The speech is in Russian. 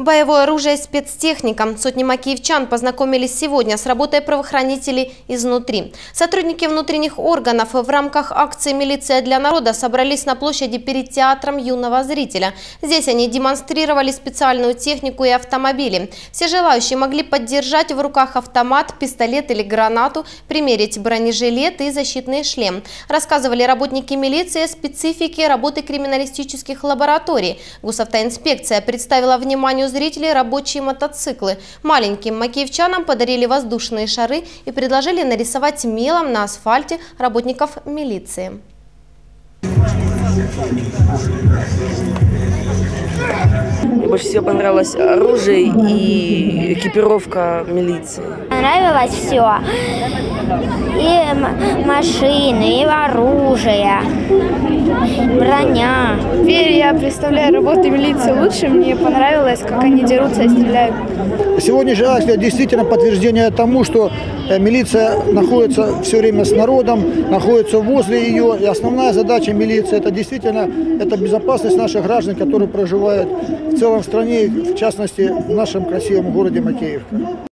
Боевое оружие спецтехника. Сотни макиевчан познакомились сегодня с работой правоохранителей изнутри. Сотрудники внутренних органов в рамках акции «Милиция для народа» собрались на площади перед театром юного зрителя. Здесь они демонстрировали специальную технику и автомобили. Все желающие могли поддержать в руках автомат, пистолет или гранату, примерить бронежилет и защитный шлем. Рассказывали работники милиции о специфике работы криминалистических лабораторий. Госавтоинспекция представила вниманию зрителей рабочие мотоциклы. Маленьким макиевчанам подарили воздушные шары и предложили нарисовать мелом на асфальте работников милиции. Мне больше всего понравилось оружие и экипировка милиции. Понравилось все. И машины, и оружие, броня. Теперь я представляю работу милиции лучше. Мне понравилось, как они дерутся и стреляют. Сегодняшняя акция действительно подтверждение тому, что э, милиция находится все время с народом, находится возле ее. И основная задача милиции это действительно это безопасность наших граждан, которые проживают в целом стране, в частности в нашем красивом городе Макеевка.